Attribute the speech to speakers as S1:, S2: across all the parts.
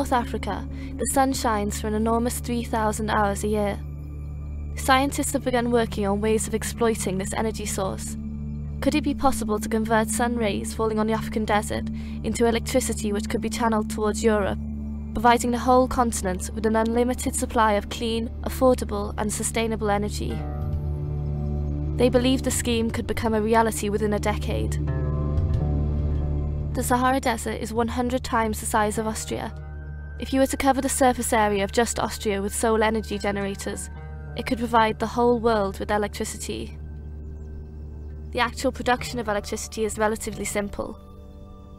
S1: North Africa, the sun shines for an enormous 3,000 hours a year. Scientists have begun working on ways of exploiting this energy source. Could it be possible to convert sun rays falling on the African desert into electricity which could be channeled towards Europe, providing the whole continent with an unlimited supply of clean, affordable and sustainable energy? They believe the scheme could become a reality within a decade. The Sahara Desert is 100 times the size of Austria. If you were to cover the surface area of just Austria with solar energy generators, it could provide the whole world with electricity. The actual production of electricity is relatively simple.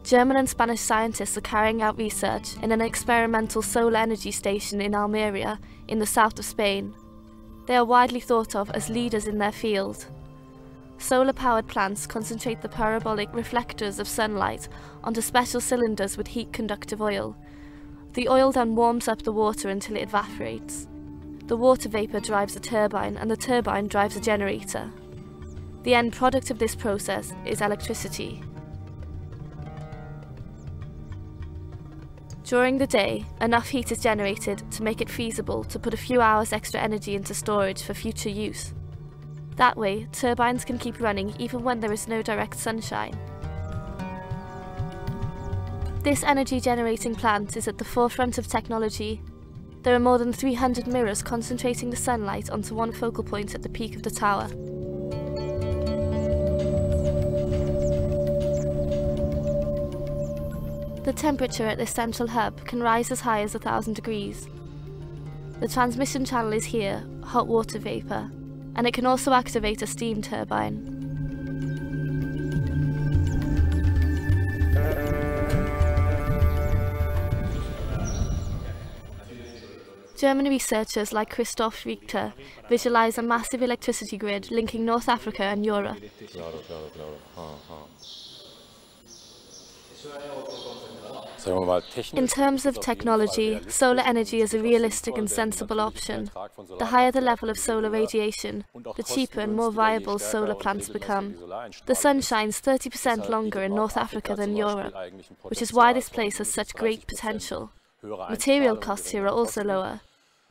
S1: German and Spanish scientists are carrying out research in an experimental solar energy station in Almeria, in the south of Spain. They are widely thought of as leaders in their field. Solar-powered plants concentrate the parabolic reflectors of sunlight onto special cylinders with heat-conductive oil. The oil then warms up the water until it evaporates. The water vapour drives a turbine and the turbine drives a generator. The end product of this process is electricity. During the day, enough heat is generated to make it feasible to put a few hours extra energy into storage for future use. That way, turbines can keep running even when there is no direct sunshine. This energy generating plant is at the forefront of technology. There are more than 300 mirrors concentrating the sunlight onto one focal point at the peak of the tower. The temperature at this central hub can rise as high as 1000 degrees. The transmission channel is here, hot water vapour, and it can also activate a steam turbine. German researchers like Christoph Richter visualize a massive electricity grid linking North Africa and Europe. In terms of technology, solar energy is a realistic and sensible option. The higher the level of solar radiation, the cheaper and more viable solar plants become. The sun shines 30% longer in North Africa than Europe, which is why this place has such great potential. Material costs here are also lower.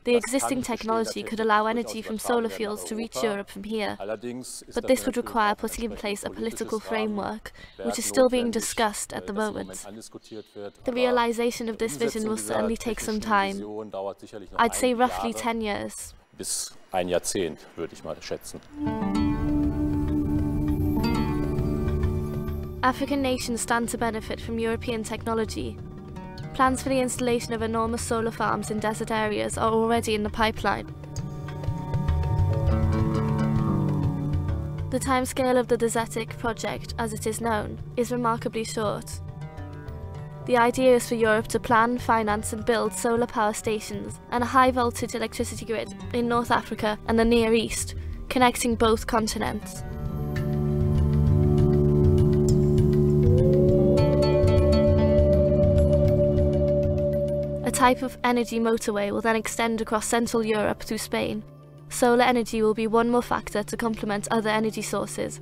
S1: The existing technology could allow energy from solar fields to reach Europe from here, but this would require putting in place a political framework, which is still being discussed at the moment. The realization of this vision will certainly take some time. I'd say roughly 10 years.
S2: Bis ein Jahrzehnt, würde ich mal schätzen.
S1: African nations stand to benefit from European technology, Plans for the installation of enormous solar farms in desert areas are already in the pipeline. The timescale of the Desertec project, as it is known, is remarkably short. The idea is for Europe to plan, finance and build solar power stations and a high voltage electricity grid in North Africa and the Near East, connecting both continents. Type of energy motorway will then extend across Central Europe through Spain. Solar energy will be one more factor to complement other energy sources,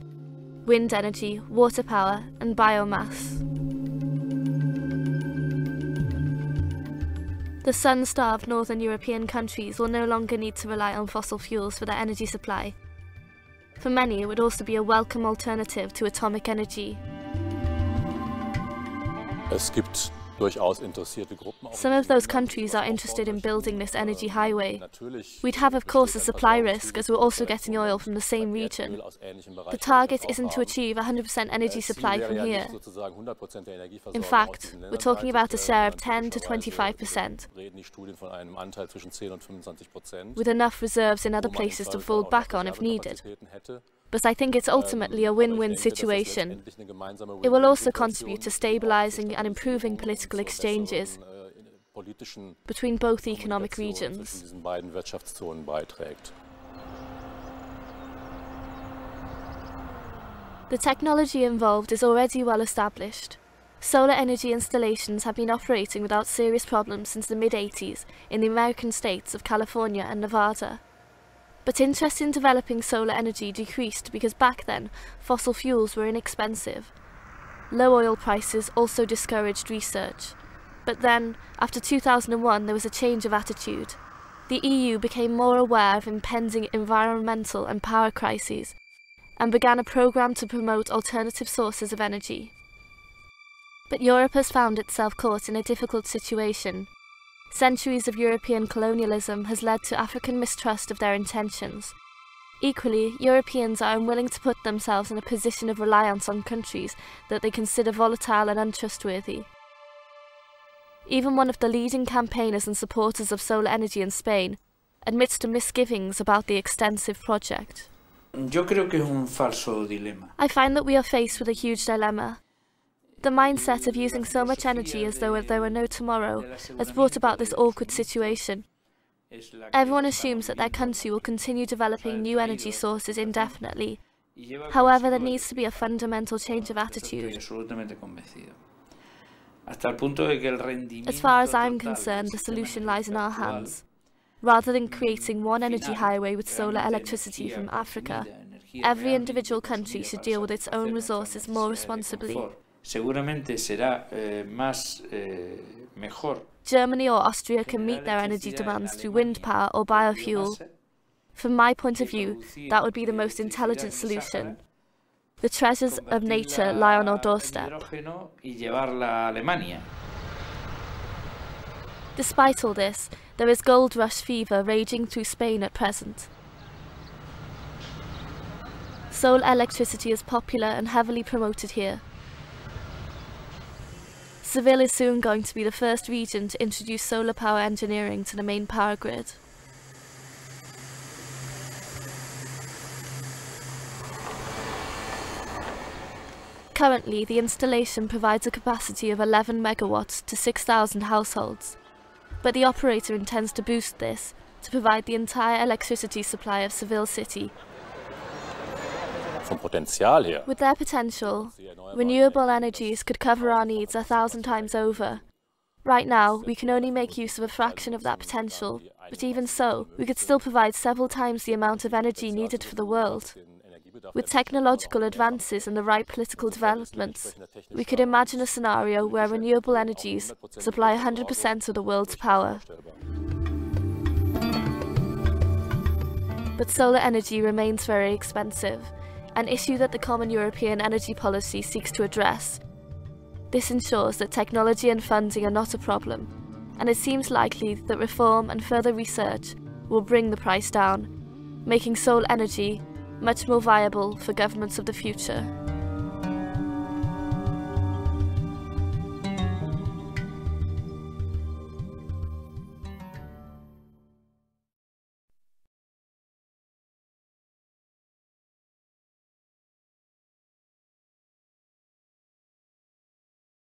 S1: wind energy, water power and biomass. The sun-starved northern European countries will no longer need to rely on fossil fuels for their energy supply. For many, it would also be a welcome alternative to atomic energy.
S2: Es gibt
S1: some of those countries are interested in building this energy highway. We'd have, of course, a supply risk as we're also getting oil from the same region. The target isn't to achieve 100% energy supply from here. In fact, we're talking about a share of 10 to 25%, with enough reserves in other places to fall back on if needed but I think it's ultimately a win-win situation. It will also contribute to stabilizing and improving political exchanges between both economic regions. The technology involved is already well established. Solar energy installations have been operating without serious problems since the mid-80s in the American states of California and Nevada. But interest in developing solar energy decreased because back then, fossil fuels were inexpensive. Low oil prices also discouraged research, But then, after 2001, there was a change of attitude. The EU became more aware of impending environmental and power crises and began a programme to promote alternative sources of energy. But Europe has found itself caught in a difficult situation. Centuries of European colonialism has led to African mistrust of their intentions. Equally, Europeans are unwilling to put themselves in a position of reliance on countries that they consider volatile and untrustworthy. Even one of the leading campaigners and supporters of solar energy in Spain admits to misgivings about the extensive project.
S3: Yo creo que es un falso dilema.
S1: I find that we are faced with a huge dilemma. The mindset of using so much energy as though there were no tomorrow has brought about this awkward situation. Everyone assumes that their country will continue developing new energy sources indefinitely. However, there needs to be a fundamental change of attitude. As far as I'm concerned, the solution lies in our hands. Rather than creating one energy highway with solar electricity from Africa, every individual country should deal with its own resources more responsibly. Germany or Austria can meet their energy demands through wind power or biofuel. From my point of view, that would be the most intelligent solution. The treasures of nature lie on our doorstep. Despite all this, there is gold rush fever raging through Spain at present. Solar electricity is popular and heavily promoted here. Seville is soon going to be the first region to introduce solar power engineering to the main power grid. Currently, the installation provides a capacity of 11 megawatts to 6,000 households but the operator intends to boost this to provide the entire electricity supply of Seville City. With their potential, renewable energies could cover our needs a thousand times over. Right now, we can only make use of a fraction of that potential, but even so, we could still provide several times the amount of energy needed for the world. With technological advances and the right political developments, we could imagine a scenario where renewable energies supply 100% of the world's power. But solar energy remains very expensive, an issue that the Common European Energy Policy seeks to address. This ensures that technology and funding are not a problem, and it seems likely that reform and further research will bring the price down, making solar energy much more viable for governments of the future.